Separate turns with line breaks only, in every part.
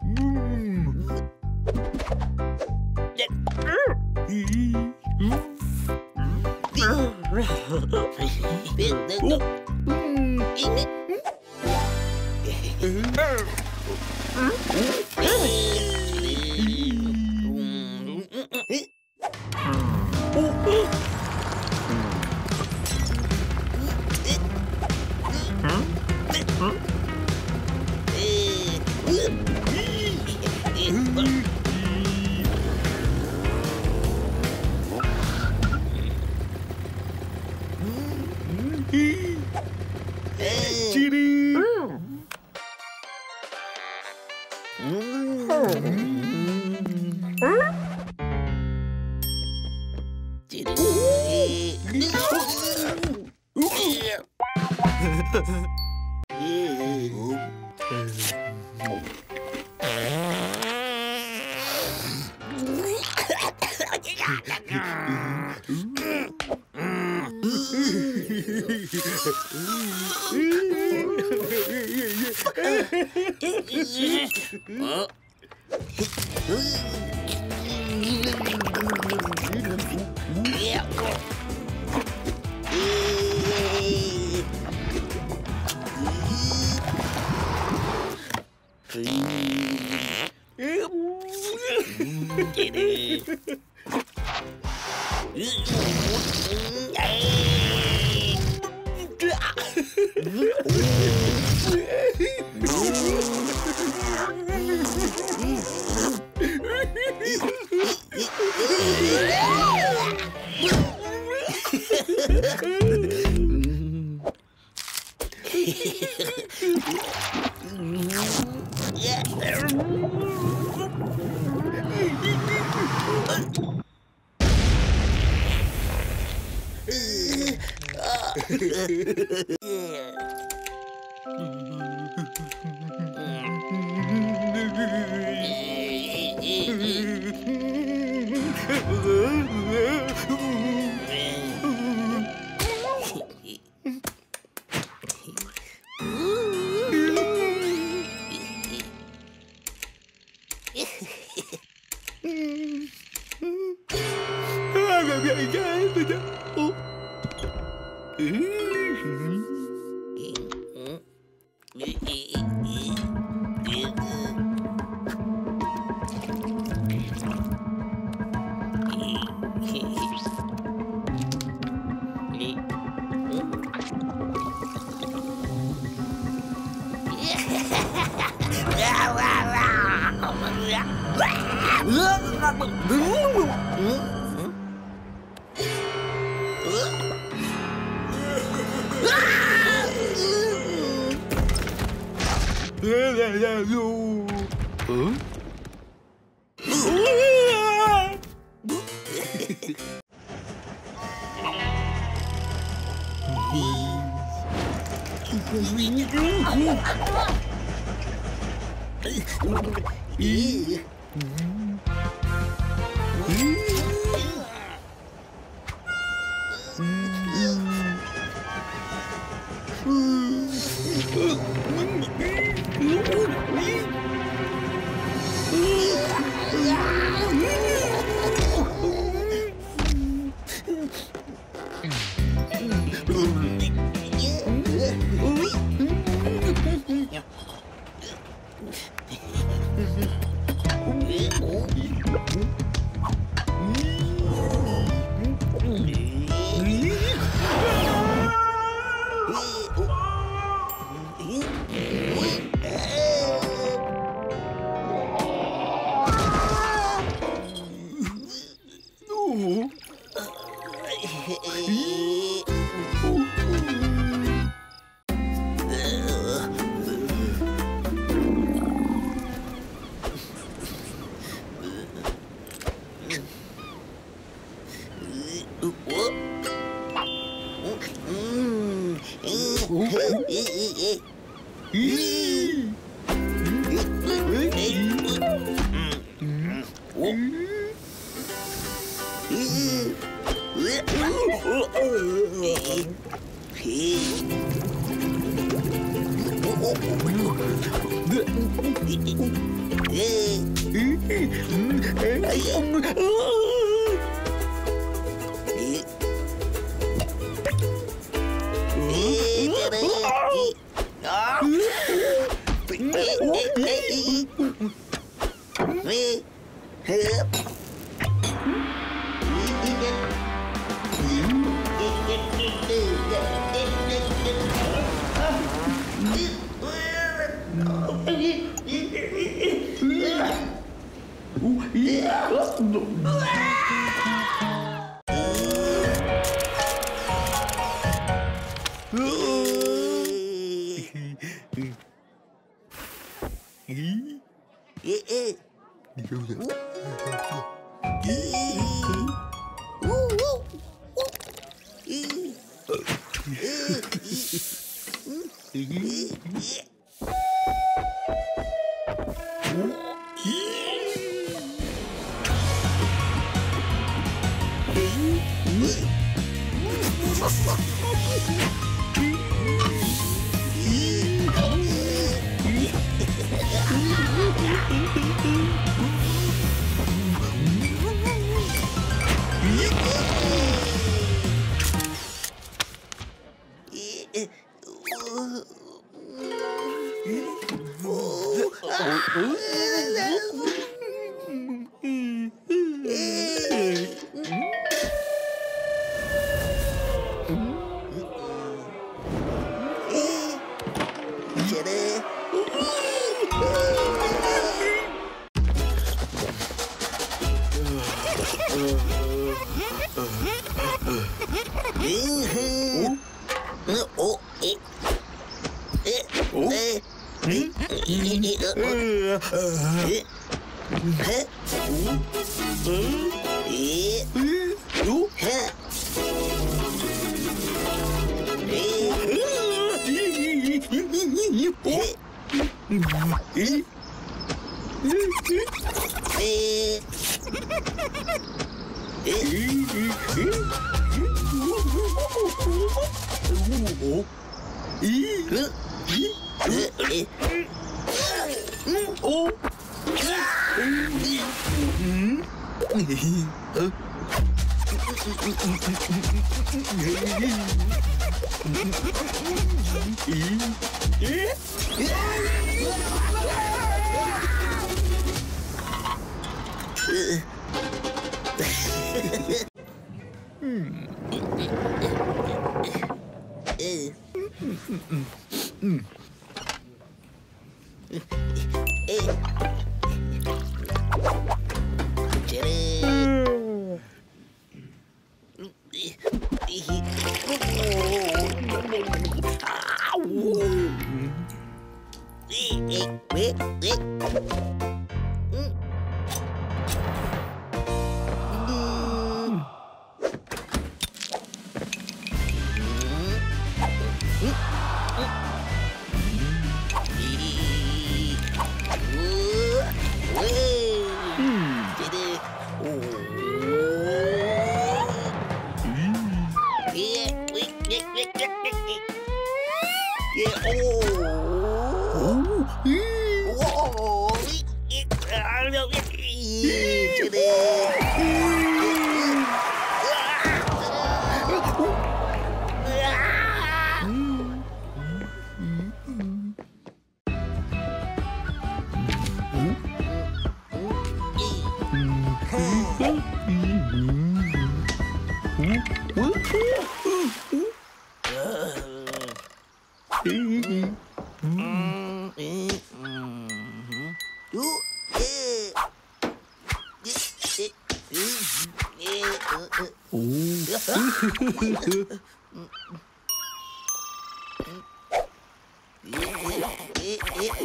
Mm-hmm. Ha ha ha.
Yeah.
Ugh.
Yeah. И...
Mm-hmm.
えっ? Hey, Yeah. it, え
っおえええ
え
おうんえええ 음. 음.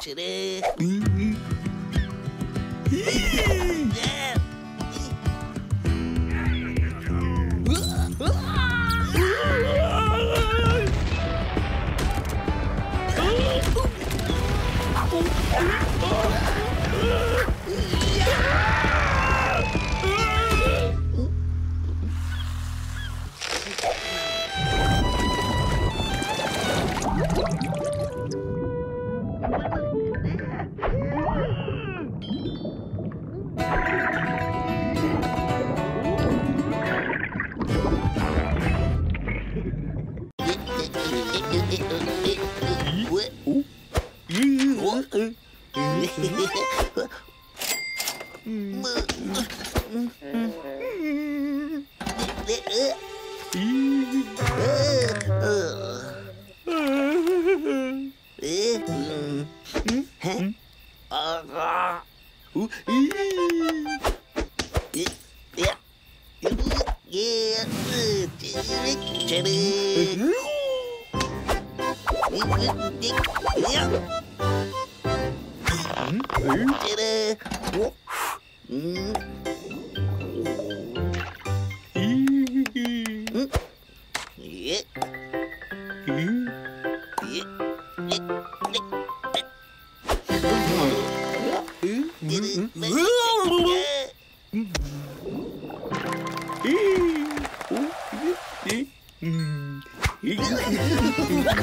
Chiré. Uh, uh, uh, uh,
uh, Eee. Yeah.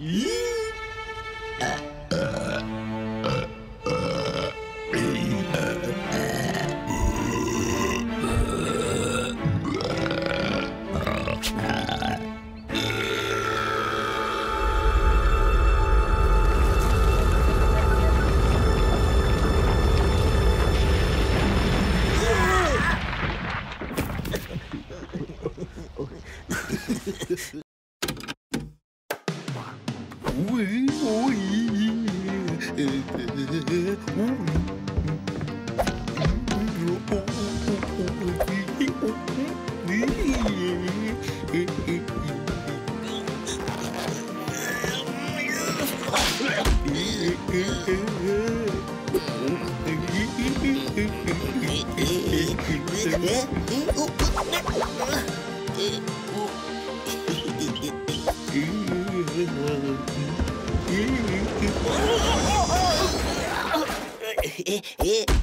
Yeah. Oh,
ええ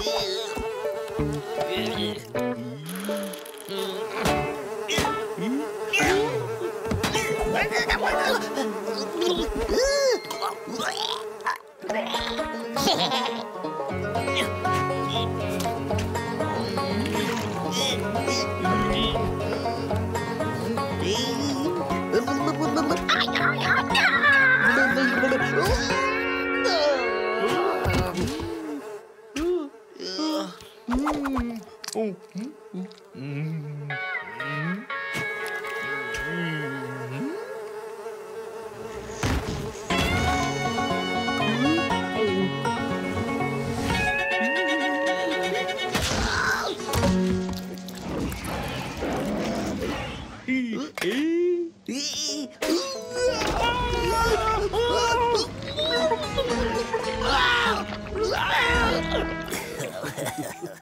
Yeah.
음. 어. 음. 음. 음. 음.